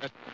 That's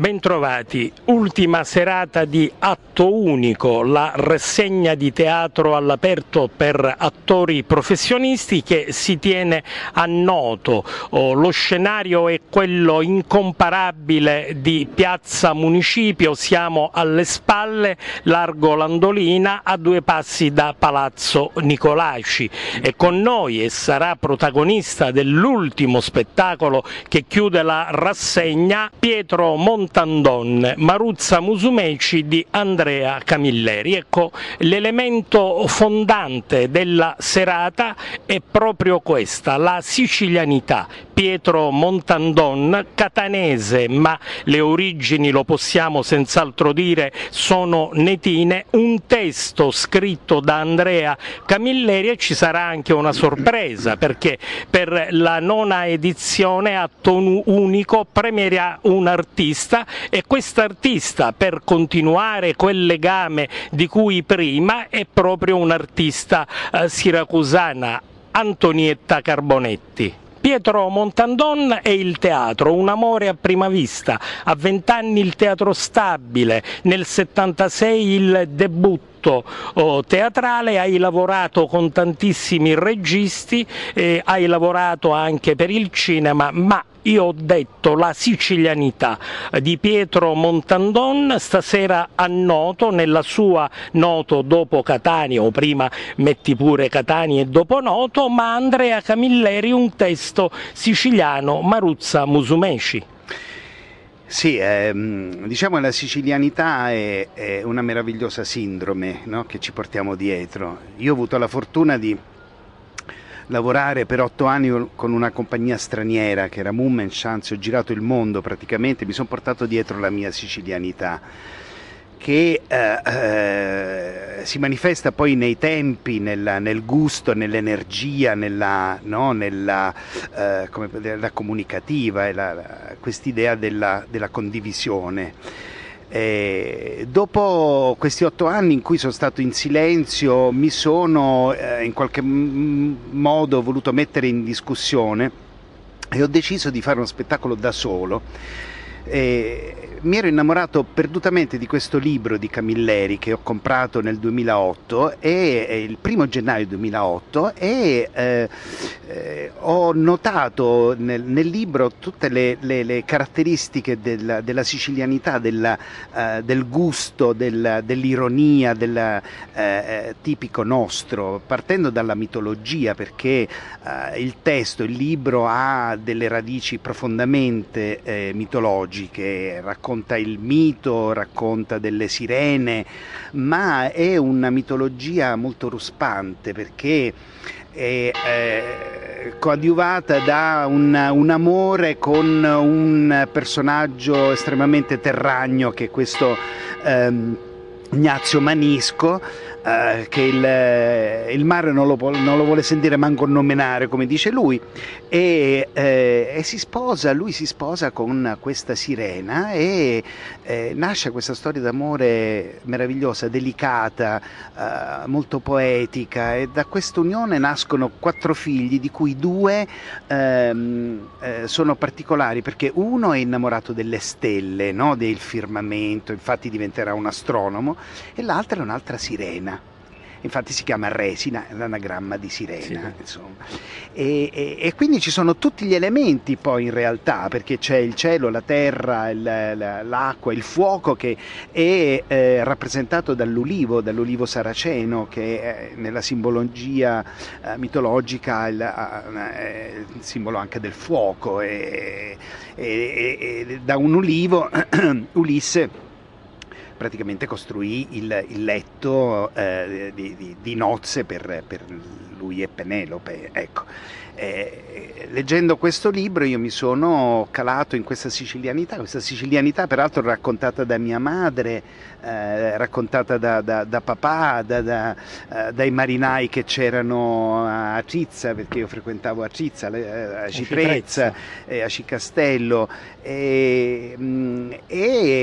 Bentrovati, ultima serata di Atto Unico, la rassegna di teatro all'aperto per attori professionisti che si tiene a Noto. Oh, lo scenario è quello incomparabile di Piazza Municipio, siamo alle spalle, largo Landolina, a due passi da Palazzo Nicolaci. E con noi e sarà protagonista dell'ultimo spettacolo che chiude la rassegna Pietro Montagna Montandon, Maruzza Musumeci di Andrea Camilleri. Ecco, l'elemento fondante della serata è proprio questa, la sicilianità. Pietro Montandon, catanese, ma le origini, lo possiamo senz'altro dire, sono netine, un testo scritto da Andrea Camilleri e ci sarà anche una sorpresa perché per la nona edizione a tono unico premierà un artista e quest'artista per continuare quel legame di cui prima è proprio un'artista eh, siracusana, Antonietta Carbonetti. Pietro Montandon e il teatro, un amore a prima vista, a vent'anni il teatro stabile, nel 76 il debutto oh, teatrale, hai lavorato con tantissimi registi, eh, hai lavorato anche per il cinema, ma io ho detto la sicilianità di Pietro Montandon, stasera a Noto, nella sua Noto dopo Catania, o prima metti pure Catania e dopo Noto, ma Andrea Camilleri un testo siciliano, Maruzza Musumeci. Sì, ehm, diciamo che la sicilianità è, è una meravigliosa sindrome no? che ci portiamo dietro. Io ho avuto la fortuna di lavorare per otto anni con una compagnia straniera che era Chance, ho girato il mondo praticamente, mi sono portato dietro la mia sicilianità che eh, eh, si manifesta poi nei tempi, nella, nel gusto, nell'energia, nella, no, nella eh, come, comunicativa, quest'idea della, della condivisione. Eh, dopo questi otto anni in cui sono stato in silenzio mi sono eh, in qualche modo voluto mettere in discussione e ho deciso di fare uno spettacolo da solo. Eh, mi ero innamorato perdutamente di questo libro di Camilleri che ho comprato nel 2008, e, il primo gennaio 2008 e eh, eh, ho notato nel, nel, libro tutte le, le, le caratteristiche della, della sicilianità, della, eh, del gusto, del, dell'ironia, del eh, eh, tipico nostro, partendo dalla mitologia perché eh, il testo, il libro ha delle radici profondamente mitologiche, raccontate racconta il mito, racconta delle sirene, ma è una mitologia molto ruspante perché è eh, coadiuvata da un, un, amore con un personaggio estremamente terragno che è questo ehm, Ignazio Manisco eh, che il, il mare non lo, non lo, vuole sentire manco nominare come dice lui e, eh, e, si sposa, lui si sposa con questa sirena e eh, nasce questa storia d'amore meravigliosa, delicata, eh, molto poetica e da questa unione nascono quattro figli di cui due ehm, eh, sono particolari perché uno è innamorato delle stelle, no? del firmamento, infatti diventerà un astronomo e l'altra è un'altra sirena infatti si chiama resina, l'anagramma di sirena. Sì. E, e, e, quindi ci sono tutti gli elementi poi in realtà, perché c'è il cielo, la terra, il, l'acqua, il fuoco che è eh, rappresentato dall'ulivo, dall'ulivo saraceno, che è nella simbologia eh, mitologica il, eh, il, simbolo anche del fuoco. E, da un ulivo Ulisse praticamente costruì il, il letto eh, di, di, di, nozze per, per, lui e Penelope. Ecco. Eh, leggendo questo libro io mi sono calato in questa sicilianità, questa sicilianità peraltro raccontata da mia madre, eh, raccontata da, da, da papà, da, eh, dai marinai che c'erano a Cizza, perché io frequentavo a Cizza, eh, a Ciprezza, a Cicastello e, mm, e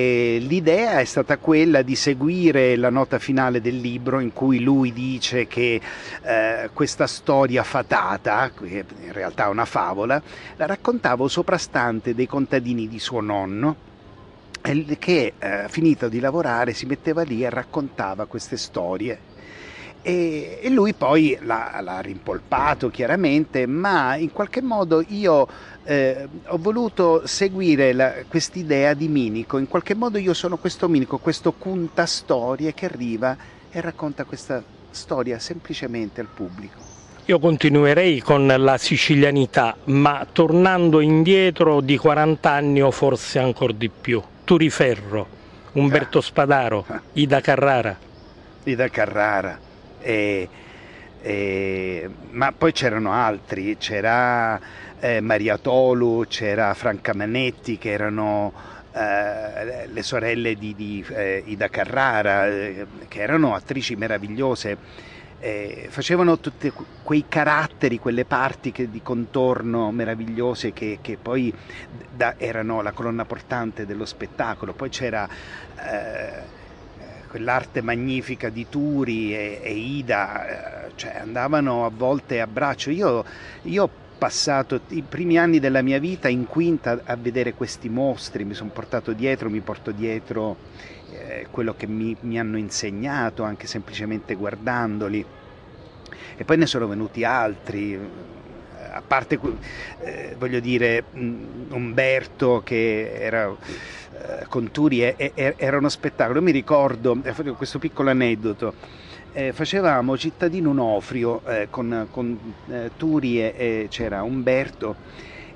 l'idea è stata quella di seguire la nota finale del libro in cui lui dice che eh, questa storia fatata, che in realtà è una favola, la raccontavo soprastante dei contadini di suo nonno che eh, finito di lavorare si metteva lì e raccontava queste storie e, e lui poi l'ha, l'ha, rimpolpato chiaramente, ma in qualche modo io eh, ho voluto seguire quest'idea di Minico, in qualche modo io sono questo Minico, questo conta storie che arriva e racconta questa storia semplicemente al pubblico. Io continuerei con la sicilianità, ma tornando indietro di 40 anni o forse ancora di più. Turiferro, Umberto ah. Spadaro, Ida Carrara. Ida Carrara. E, e, ma poi c'erano altri, c'era eh, Maria Tolu, c'era Franca Manetti che erano eh, le sorelle di, di eh, Ida Carrara, eh, che erano attrici meravigliose. Eh, facevano tutti quei caratteri, quelle parti che, di contorno meravigliose che, che poi da, erano la colonna portante dello spettacolo. Poi c'era eh, quell'arte magnifica di Turi e, e Ida, eh, cioè andavano a volte a braccio. Io, io, ho passato i primi anni della mia vita in quinta a vedere questi mostri, mi sono portato dietro, mi porto dietro eh, quello che mi, mi hanno insegnato, anche semplicemente guardandoli. E poi ne sono venuti altri, a parte, eh, voglio dire, Umberto che era eh, con Turi, e, e, era uno spettacolo. Io mi ricordo, eh, questo piccolo aneddoto, eh, facevamo Cittadino Onofrio eh, con, con eh, Turi e, e, c'era Umberto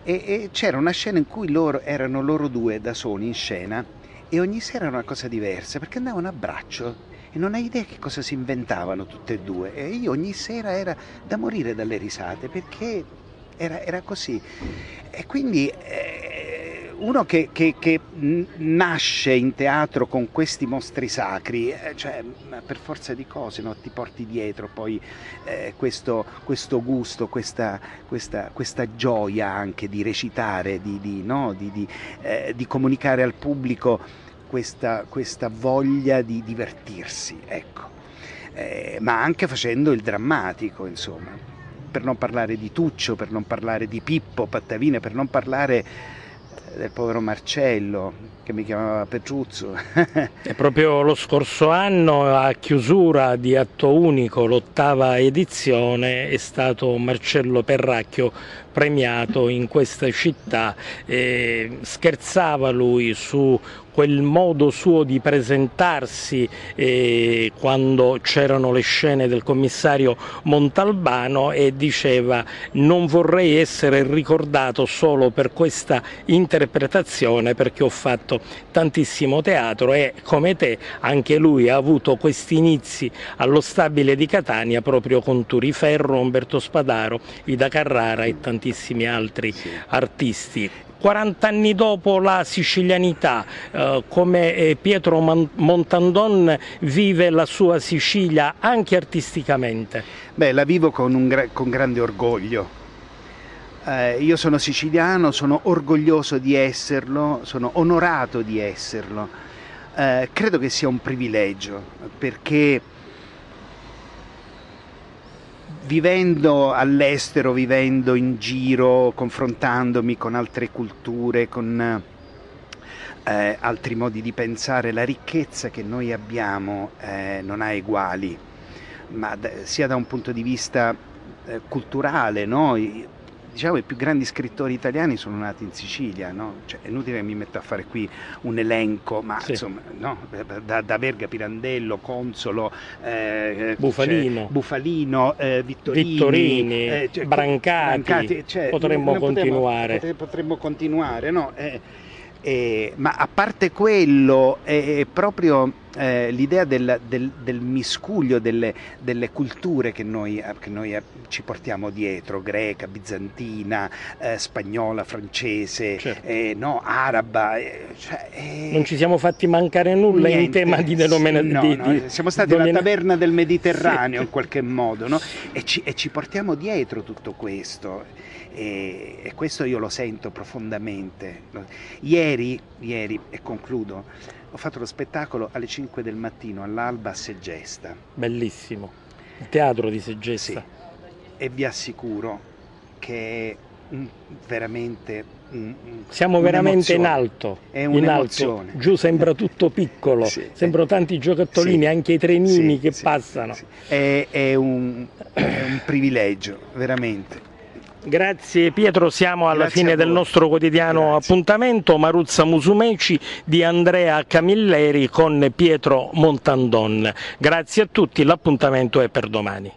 e, c'era una scena in cui loro erano loro due da soli in scena e ogni sera era una cosa diversa perché andavano a braccio e non hai idea che cosa si inventavano tutte e due e io ogni sera era da morire dalle risate perché era, era così. E quindi eh, uno che, che, che, nasce in teatro con questi mostri sacri, eh, cioè per forza di cose no? ti porti dietro poi eh, questo, questo, gusto, questa, questa, questa, gioia anche di recitare, di, di, no? di, eh, di comunicare al pubblico questa, questa, voglia di divertirsi, ecco. Eh, ma anche facendo il drammatico, insomma per non parlare di Tuccio, per non parlare di Pippo Pattavina, per non parlare del povero Marcello che mi chiamava Petruzzo. e proprio lo scorso anno a chiusura di Atto Unico, l'ottava edizione, è stato Marcello Perracchio premiato in questa città. E scherzava lui su quel modo suo di presentarsi eh, quando c'erano le scene del commissario Montalbano e diceva non vorrei essere ricordato solo per questa interpretazione perché ho fatto tantissimo teatro e come te anche lui ha avuto questi inizi allo stabile di Catania proprio con Turiferro, Umberto Spadaro, Ida Carrara e tantissimi altri sì. artisti. 40 anni dopo la sicilianità, eh, come eh, Pietro Montandon vive la sua Sicilia anche artisticamente? Beh, la vivo con, gra con grande orgoglio. Eh, io sono siciliano, sono orgoglioso di esserlo, sono onorato di esserlo. Eh, credo che sia un privilegio perché vivendo all'estero, vivendo in giro, confrontandomi con altre culture, con eh, altri modi di pensare, la ricchezza che noi abbiamo eh, non ha eguali, ma sia da un punto di vista eh, culturale, no? Diciamo i più grandi scrittori italiani sono nati in Sicilia, no? cioè, è inutile che mi metta a fare qui un elenco, ma sì. insomma, no? da, da, Verga, Pirandello, Consolo, eh, Bufalino, Bufalino eh, Vittorini, Vittorini eh, cioè, Brancati, Brancati cioè, potremmo continuare. Potremmo, potremmo continuare, no? Eh, eh, ma a parte quello, è proprio eh, l'idea del, del, del, miscuglio delle, delle culture che noi, che noi, ci portiamo dietro, greca, bizantina, eh, spagnola, francese, certo. eh, no, araba. Eh, cioè, eh, non ci siamo fatti mancare nulla niente, in tema di denominazione. No, no, siamo stati domina... la taverna del Mediterraneo sì. in qualche modo no? e, ci, e ci portiamo dietro tutto questo e, e, questo io lo sento profondamente. Ieri, ieri, e concludo, ho fatto lo spettacolo alle 5 del mattino all'alba a Segesta. Bellissimo, il teatro di Segesta. Sì. E vi assicuro che è veramente un, siamo veramente in alto, è in alto, giù sembra tutto piccolo, sì, sembrano tanti giocattolini, sì, anche i trenini sì, che passano. È, è, un, è un privilegio, veramente. Grazie Pietro, siamo alla Grazie fine del nostro quotidiano Grazie. appuntamento, Maruzza Musumeci di Andrea Camilleri con Pietro Montandon. Grazie a tutti, l'appuntamento è per domani.